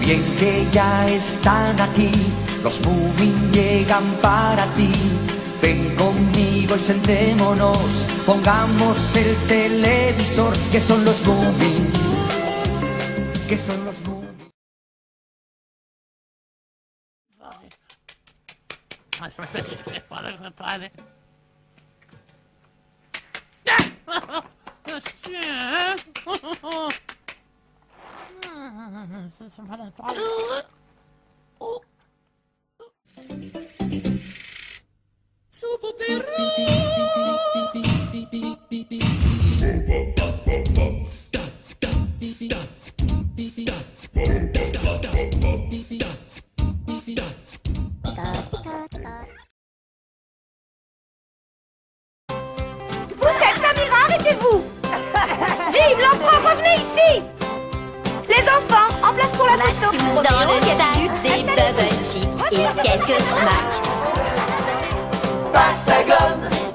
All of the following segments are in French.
Bien que ya están aquí, los Moomin llegan para ti. Ven conmigo y sentémonos, pongamos el televisor, que son los Moomin, que son los Moomin. Poussette, Samira, arrêtez-vous Jim, l'empereur, revenez ici place pour la photo. Dans le sac des bubble tea et quelques smacks. Pastagon, chic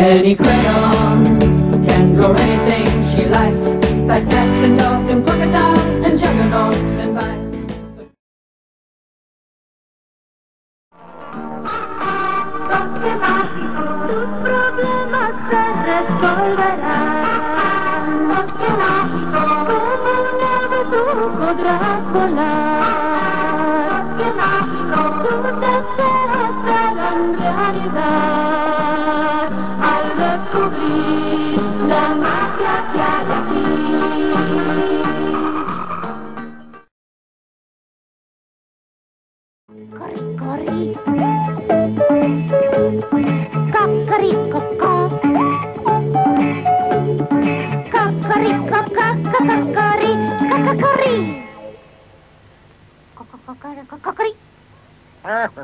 Penny Crayon can draw anything she likes, like cats and dogs and crocodiles and juggernauts and bites. podrás volar. Los que mágico tú te serás harán realidad. Кокори. Кокори, коко. Кокори, коко, кокори, кокори. Кокори, кокори. Кокори,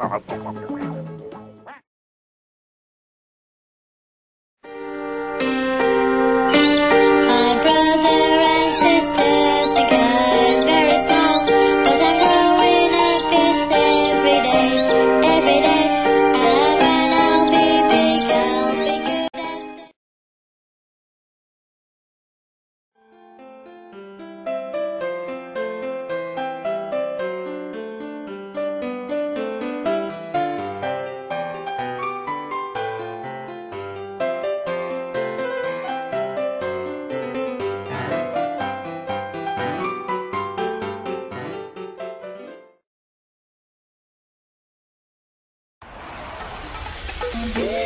кокори, кокори. Yeah.